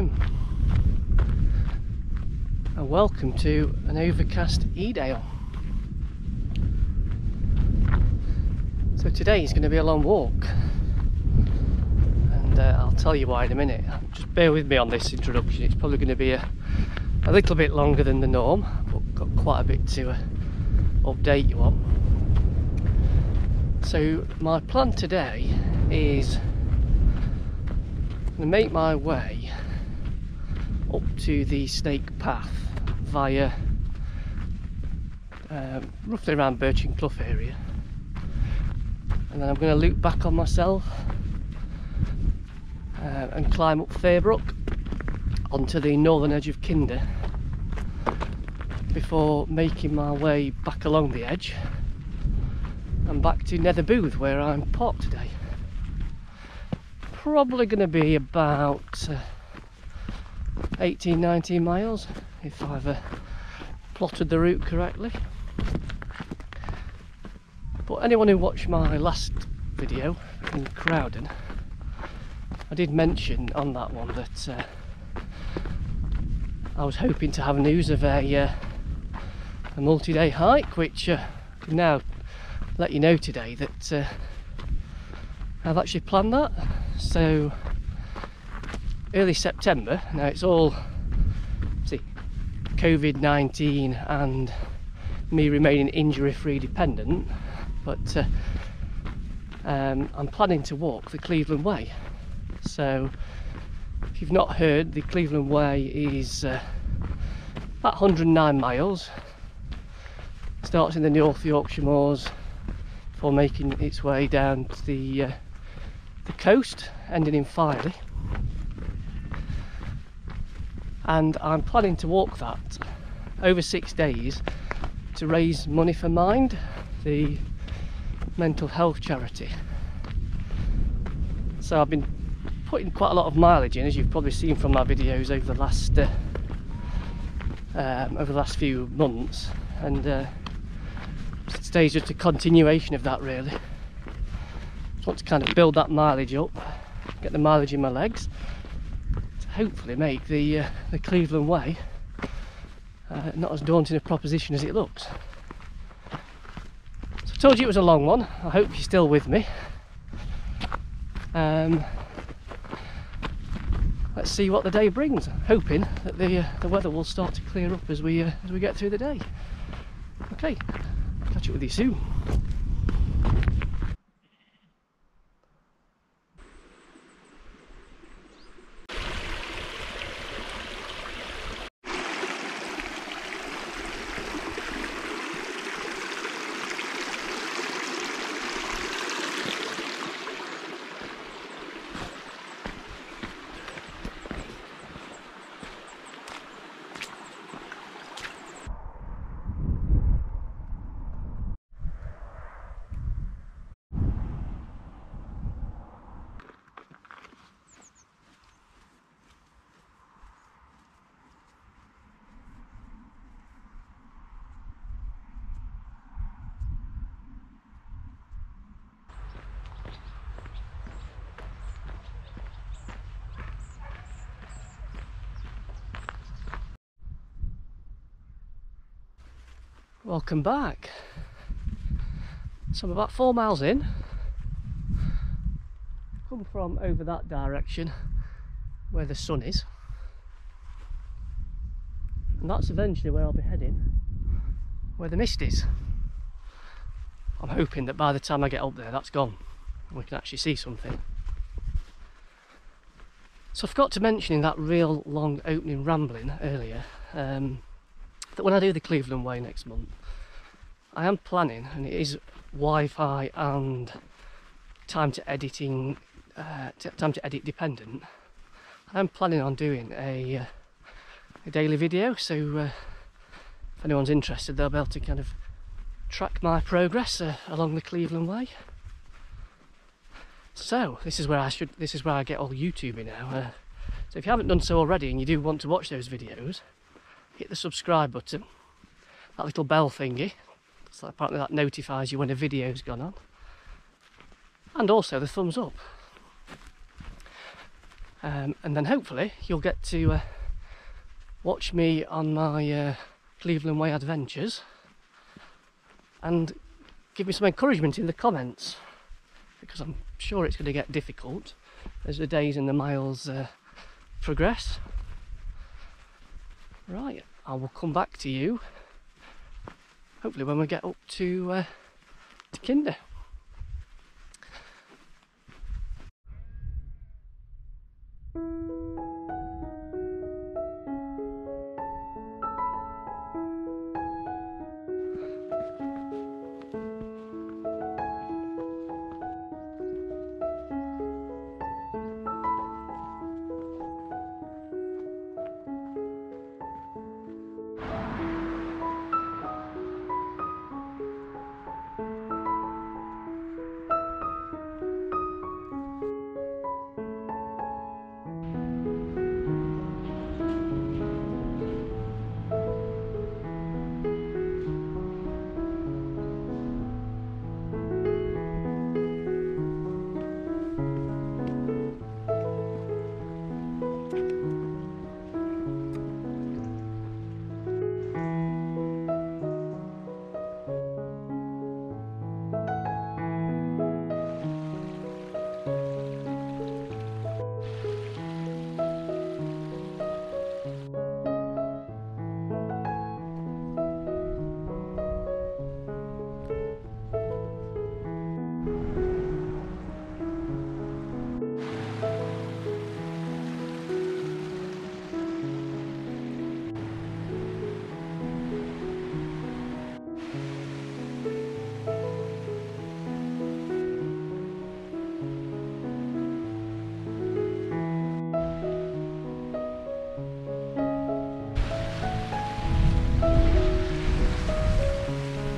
morning and welcome to an overcast Edale. So today is going to be a long walk and uh, I'll tell you why in a minute. Just bear with me on this introduction, it's probably going to be a, a little bit longer than the norm but got quite a bit to uh, update you on. So my plan today is to make my way up to the snake path via um, roughly around Birchin Clough area. And then I'm going to loop back on myself uh, and climb up Fairbrook onto the northern edge of Kinder before making my way back along the edge and back to Netherbooth where I'm parked today. Probably going to be about uh, 18 19 miles if I've uh, plotted the route correctly. But anyone who watched my last video in Crowden I did mention on that one that uh, I was hoping to have news of a, uh, a multi-day hike which uh, can now let you know today that uh, I've actually planned that. So early September. Now it's all see COVID-19 and me remaining injury free dependent but uh, um, I'm planning to walk the Cleveland Way. So if you've not heard the Cleveland Way is uh, about 109 miles. Starts in the North Yorkshire Moors before making its way down to the uh, the coast, ending in Filey. And I'm planning to walk that over six days to raise money for Mind, the mental health charity. So I've been putting quite a lot of mileage in, as you've probably seen from my videos over the last uh, um, over the last few months, and uh, today's just a continuation of that, really. Just want to kind of build that mileage up, get the mileage in my legs, hopefully make the uh, the Cleveland Way uh, not as daunting a proposition as it looks. So I told you it was a long one. I hope you're still with me. Um, let's see what the day brings. Hoping that the uh, the weather will start to clear up as we uh, as we get through the day. Okay, catch up with you soon. Welcome back. So I'm about four miles in. Come from over that direction where the sun is. And that's eventually where I'll be heading, where the mist is. I'm hoping that by the time I get up there that's gone and we can actually see something. So I forgot to mention in that real long opening rambling earlier um, when I do the Cleveland Way next month, I am planning, and it is Wi-Fi and time to editing, uh, time to edit dependent. I'm planning on doing a, uh, a daily video, so uh, if anyone's interested, they'll be able to kind of track my progress uh, along the Cleveland Way. So this is where I should, this is where I get all YouTubing now. Uh, so if you haven't done so already and you do want to watch those videos, hit the subscribe button, that little bell thingy, so apparently that notifies you when a video's gone on, and also the thumbs up. Um, and then hopefully you'll get to uh, watch me on my uh, Cleveland Way adventures and give me some encouragement in the comments because I'm sure it's going to get difficult as the days and the miles uh, progress. Right, I will come back to you hopefully when we get up to, uh, to Kinder.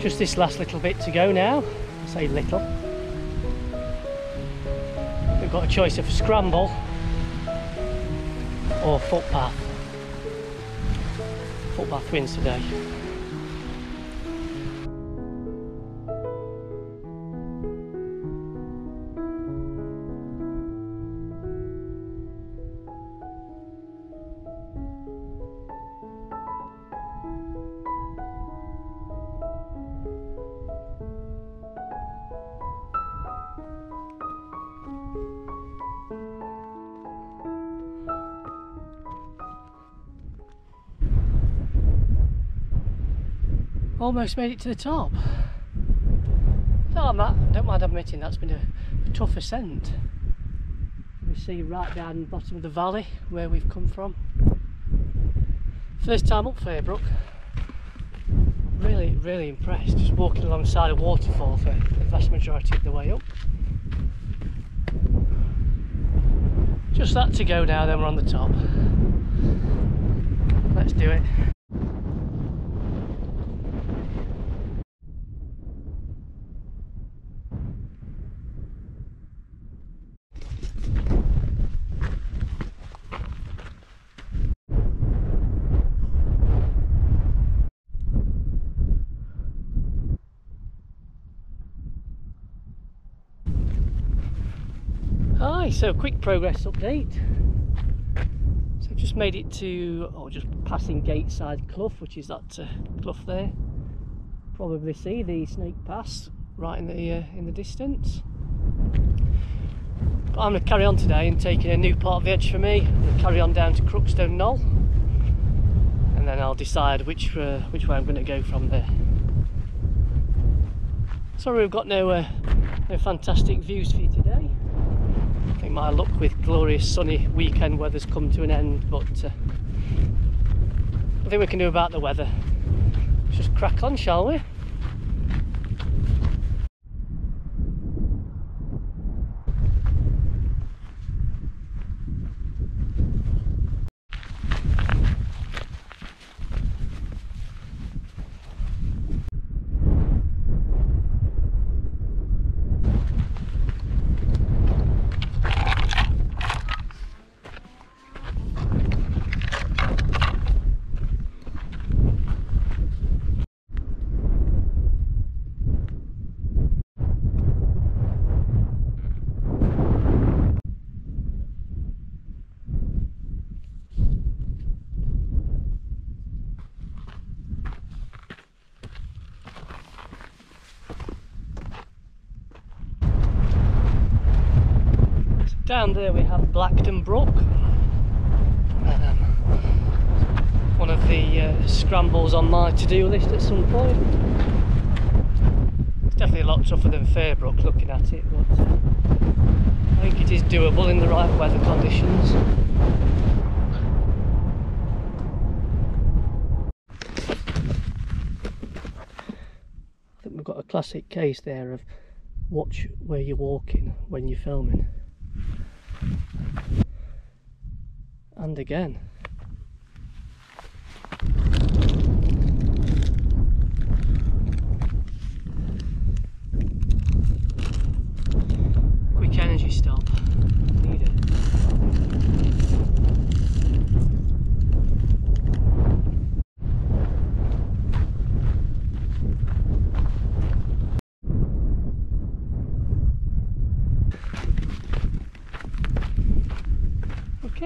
Just this last little bit to go now. I say little. We've got a choice of scramble or footpath. Footpath wins today. Almost made it to the top. No, Matt, don't mind admitting that's been a, a tough ascent. We see right down the bottom of the valley where we've come from. First time up Fairbrook. Really, really impressed. Just walking alongside a waterfall for the vast majority of the way up. Just that to go now, then we're on the top. Let's do it. Hi, so quick progress update. So just made it to, or just passing Gateside Clough, which is that uh, clough there. Probably see the Snake Pass right in the uh, in the distance. But I'm going to carry on today and taking a new part of the edge for me. carry on down to Crookstone Knoll, and then I'll decide which uh, which way I'm going to go from there. Sorry, we've got no uh, no fantastic views for you today think my luck with glorious sunny weekend weather's come to an end, but uh, I think we can do about the weather. Let's just crack on, shall we? Down there we have Blackden Brook. Um, one of the uh, scrambles on my to-do list at some point. It's definitely a lot tougher than Fairbrook looking at it, but uh, I think it is doable in the right weather conditions. I think we've got a classic case there of watch where you're walking when you're filming. And again. Quick energy stop. Need it.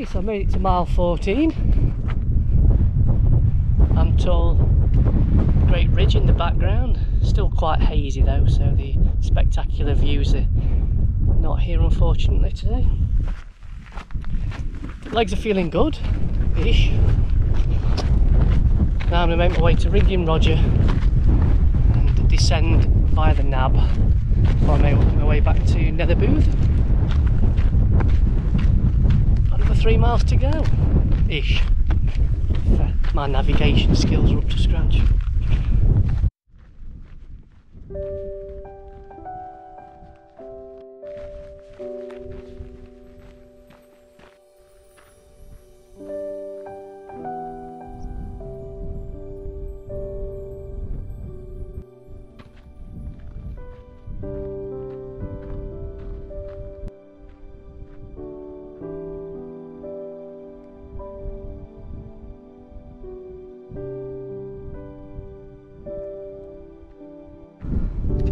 Okay, so I made it to mile 14. I'm told Great Ridge in the background. Still quite hazy though, so the spectacular views are not here unfortunately today. Legs are feeling good, ish. Now I'm going to make my way to Ringing Roger and descend via the Nab before I make my way back to Netherbooth another three miles to go. Ish. If uh, my navigation skills are up to scratch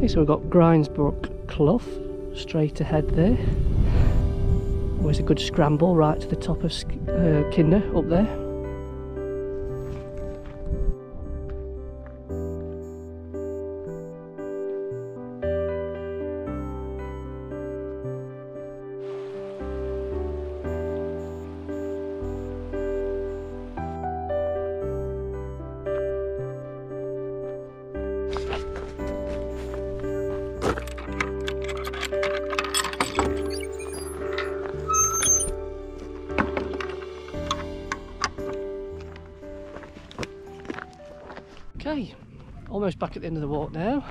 Okay, so we've got Grindsbrook Clough straight ahead there. Always a good scramble right to the top of uh, Kinder up there. Almost back at the end of the walk now.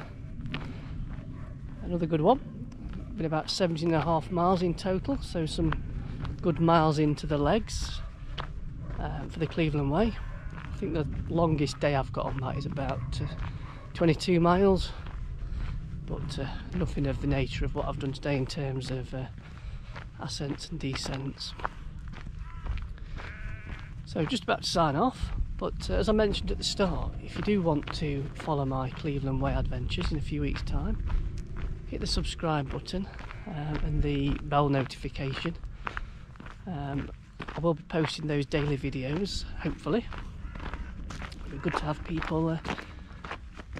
Another good one. Been about 17 and a half miles in total, so some good miles into the legs um, for the Cleveland Way. I think the longest day I've got on that is about uh, 22 miles, but uh, nothing of the nature of what I've done today in terms of uh, ascents and descents. So just about to sign off. But uh, as I mentioned at the start, if you do want to follow my Cleveland Way adventures in a few weeks' time, hit the subscribe button um, and the bell notification. Um, I will be posting those daily videos, hopefully. It'll be good to have people uh,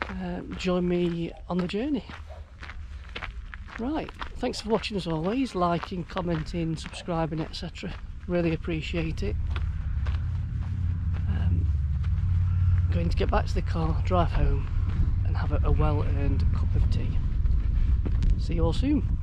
uh, join me on the journey. Right, thanks for watching as always, liking, commenting, subscribing, etc. Really appreciate it. Going to get back to the car, drive home, and have a, a well earned cup of tea. See you all soon.